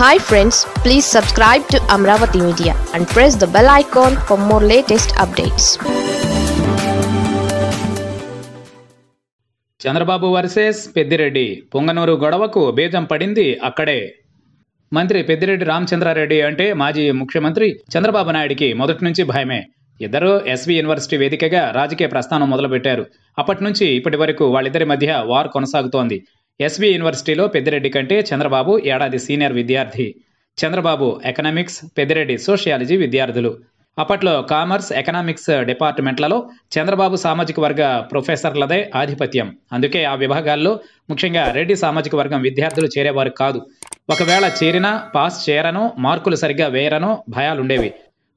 Hi friends please subscribe to Amaravati media and press the bell icon for more latest updates Chandrababu versus Peddireddy. Punganur గొడవకు బీజం పడింది అక్కడే. మంత్రి పెద్దిరెడ్డి రామచంద్రారెడ్డి అంటే మాజీ ముఖ్యమంత్రి చంద్రబాబు నాయుడికి మొదటి నుంచి భయమే. ఇద్దరు ఎస్వి యూనివర్సిటీ వేదికగా రాజకీయ ప్రస్థానం మొదలుపెట్టారు. అప్పటి నుంచి ఇప్పటి వరకు వాళ్ళిద్దరి మధ్య వార్ కొనసాగుతోంది. ఎస్వి యూనివర్సిటీలో పెద్దిరెడ్డి కంటే చంద్రబాబు ఏడాది సీనియర్ విద్యార్థి. చంద్రబాబు ఎకనామిక్స్ పెద్దిరెడ్డి సోషియాలజీ విద్యార్థులు. అప్పట్లో కామర్స్ ఎకనామిక్స్ డిపార్ట్మెంట్లలో చంద్రబాబు సామాజిక వర్గ ప్రొఫెసర్లదే ఆధిపత్యం. అందుకే ఆ విభాగాల్లో ముఖ్యంగా రెడ్డి సామాజిక వర్గం విద్యార్థులు చేరేవారు కాదు. ఒకవేళ చేరినా పాస్ చేయరనో మార్కులు సరిగ్గా వేయరనో భయాలుండేవి.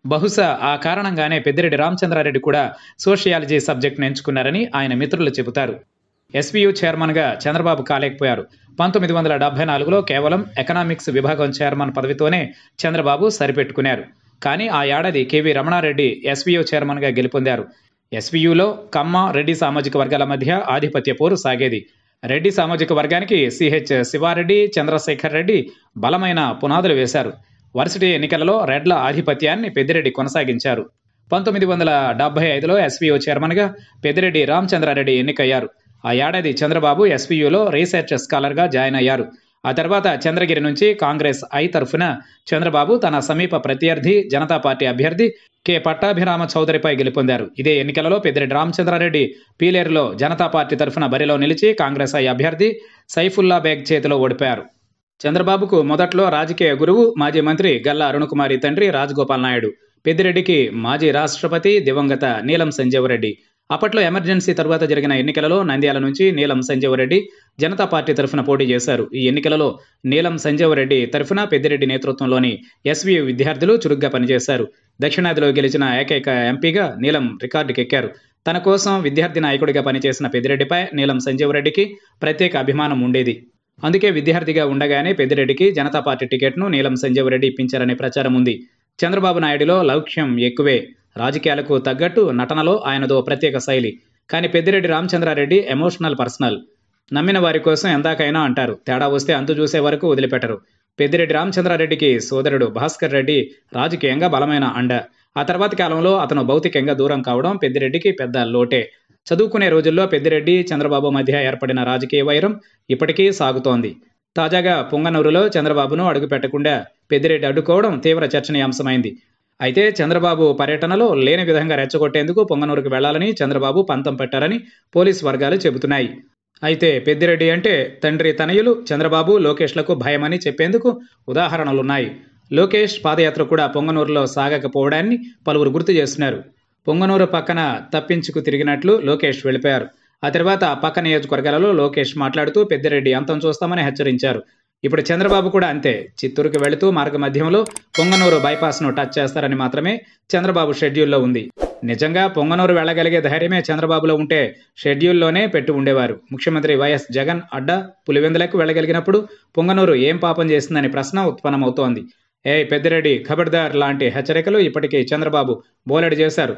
బహుశా ఆ కారణంగానే పెద్దిరెడ్డి రామచంద్రారెడ్డి కూడా సోషియాలజీ సబ్జెక్ట్ను ఎంచుకున్నారని ఆయన మిత్రులు చెబుతారు. ఎస్పీయూ చైర్మన్గా చంద్రబాబు కాలేకపోయారు. పంతొమ్మిది వందల డెబ్బై నాలుగులో కేవలం ఎకనామిక్స్ విభాగం చైర్మన్ పదవితోనే చంద్రబాబు సరిపెట్టుకున్నారు. కానీ ఆ ఏడాది కేవీ రమణారెడ్డి ఎస్వీయూ చైర్మన్గా గెలుపొందారు. ఎస్వీయూలో కమ్మ రెడ్డి సామాజిక వర్గాల మధ్య ఆధిపత్య పోరు సాగేది. రెడ్డి సామాజిక వర్గానికి సిహెచ్ శివారెడ్డి చంద్రశేఖర్ రెడ్డి బలమైన పునాదులు వేశారు. వర్సిటీ ఎన్నికలలో రెడ్ల ఆధిపత్యాన్ని పెద్దిరెడ్డి కొనసాగించారు. పంతొమ్మిది వందల డెబ్బై ఐదులో ఎస్వీఓ చైర్మన్గా పెద్దిరెడ్డి రామచంద్రారెడ్డి ఎన్నికయ్యారు. ఆ ఏడాది చంద్రబాబు ఎస్వీయూలో రీసెర్చ్ స్కాలర్గా జాయిన్ అయ్యారు. ఆ తర్వాత చంద్రగిరి నుంచి కాంగ్రెస్ ఐ తరఫున చంద్రబాబు తన సమీప ప్రత్యర్థి జనతా పార్టీ అభ్యర్థి కె. పట్టాభిరామ చౌదరిపై గెలుపొందారు. ఇదే ఎన్నికలలో పెద్దిరెడ్డి రామచంద్రారెడ్డి పీలేరులో జనతా పార్టీ తరఫున బరిలో నిలిచి కాంగ్రెస్ ఐ అభ్యర్థి సైఫుల్లా బేగ్ చేతిలో ఓడిపారు చంద్రబాబుకు మొదట్లో రాజకీయ గురువు మాజీ మంత్రి గల్లా అరుణకుమారి తండ్రి రాజగోపాల్ నాయుడు పెద్దిరెడ్డికి మాజీ రాష్ట్రపతి దివంగత నీలం సంజీవరెడ్డి అప్పట్లో ఎమర్జెన్సీ తరువాత జరిగిన ఎన్నికలలో నంద్యాల నుంచి నీలం సంజీవరెడ్డి జనతా పార్టీ తరఫున పోటీ చేశారు. ఈ ఎన్నికలలో నీలం సంజీవరెడ్డి తరఫున పెద్దిరెడ్డి నేతృత్వంలోని ఎస్వీ విద్యార్థులు చురుగ్గా పనిచేశారు. దక్షిణాదిలో గెలిచిన ఏకైక ఎంపీగా నీలం రికార్డుకెక్కారు తన కోసం విద్యార్థి నాయకుడిగా పనిచేసిన పెద్దిరెడ్డిపై నీలం సంజీవరెడ్డికి ప్రత్యేక అభిమానం ఉండేది. అందుకే విద్యార్థిగా ఉండగానే పెద్దిరెడ్డికి జనతా పార్టీ టికెట్ను నీలం సంజీవరెడ్డి ఇప్పించారనే ప్రచారం ఉంది. చంద్రబాబు నాయుడులో లౌక్ష్యం ఎక్కువే. రాజకీయాలకు తగ్గట్టు నటనలో ఆయనదో ప్రత్యేక శైలి. కానీ పెద్దిరెడ్డి రామచంద్రారెడ్డి ఎమోషనల్ పర్సనల్. నమ్మిన వారి కోసం ఎందాకైనా అంటారు. తేడా వస్తే అంతు చూసే వరకు వదిలిపెట్టరు. పెద్దిరెడ్డి రామచంద్రారెడ్డికి సోదరుడు భాస్కర్ రెడ్డి రాజకీయంగా బలమైన అండ. ఆ తర్వాతి కాలంలో అతను భౌతికంగా దూరం కావడం పెద్దిరెడ్డికి పెద్ద లోటే. చదువుకునే రోజుల్లో పెద్దిరెడ్డి చంద్రబాబు మధ్య ఏర్పడిన రాజకీయ వైరం ఇప్పటికీ సాగుతోంది. తాజాగా పొంగనూరులో చంద్రబాబును అడుగుపెట్టకుండా పెద్దిరెడ్డి అడ్డుకోవడం తీవ్ర చర్చనీయాంశమైంది. అయితే చంద్రబాబు పర్యటనలో లేని విధంగా రెచ్చగొట్టేందుకు పొంగనూరుకు వెళ్ళాలని చంద్రబాబు పంతం పెట్టారని పోలీస్ వర్గాలు చెబుతున్నాయి. అయితే పెద్దిరెడ్డి అంటే తండ్రి తనయులు చంద్రబాబు లోకేష్లకు భయమని చెప్పేందుకు ఉదాహరణలున్నాయి. లోకేష్ పాదయాత్ర కూడా పొంగనూరులో సాగకపోవడాన్ని పలువురు గుర్తు చేస్తున్నారు. పొంగనూరు పక్కన తప్పించుకు తిరిగినట్లు లోకేష్ వెళ్ళిపోయారు. ఆ తర్వాత పక్క నియోజకవర్గాలలో లోకేష్ మాట్లాడుతూ పెద్దిరెడ్డి అంతం చూస్తామని హెచ్చరించారు. ఇప్పుడు చంద్రబాబు కూడా అంతే. చిత్తూరుకు వెళుతూ మార్గ మధ్యంలో పొంగనూరు బైపాస్ను టచ్ చేస్తారని మాత్రమే చంద్రబాబు షెడ్యూల్లో ఉంది. నిజంగా పొంగనూరు వెళ్ళగలిగే ధైర్యమే చంద్రబాబులో ఉంటే షెడ్యూల్లోనే పెట్టి ఉండేవారు. ముఖ్యమంత్రి వైఎస్ జగన్ అడ్డా పులివెందులకు వెళ్ళగలిగినప్పుడు పొంగనూరు ఏం పాపం చేసిందని ప్రశ్న ఉత్పన్నమవుతోంది. ఏ పెద్దిరెడ్డి ఖబర్దార్ లాంటి హెచ్చరికలు ఇప్పటికీ చంద్రబాబు బోలెడు చేశారు.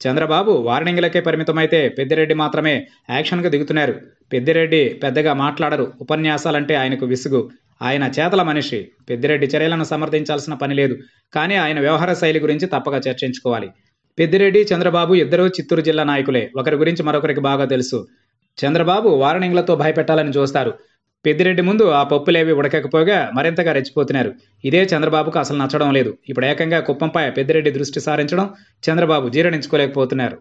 చంద్రబాబు వార్నింగ్లకే పరిమితమైతే పెద్దిరెడ్డి మాత్రమే యాక్షన్కు దిగుతున్నారు. పెద్దిరెడ్డి పెద్దగా మాట్లాడరు. ఉపన్యాసాలంటే ఆయనకు విసుగు. ఆయన చేతల మనిషి. పెద్దిరెడ్డి చర్యలను సమర్థించాల్సిన పని లేదు. కానీ ఆయన వ్యవహార శైలి గురించి తప్పక చర్చించుకోవాలి. పెద్దిరెడ్డి చంద్రబాబు ఇద్దరూ చిత్తూరు జిల్లా నాయకులే. ఒకరి గురించి మరొకరికి బాగా తెలుసు. చంద్రబాబు వార్నింగ్లతో భయపెట్టాలని చూస్తారు. పెద్దిరెడ్డి ముందు ఆ పప్పులేవి ఉడకకపోగా మరింతగా రెచ్చిపోతున్నారు. ఇదే చంద్రబాబుకు అసలు నచ్చడం లేదు. ఇప్పుడు ఏకంగా కుప్పంపై పెద్దిరెడ్డి దృష్టి సారించడం చంద్రబాబు జీర్ణించుకోలేకపోతున్నారు.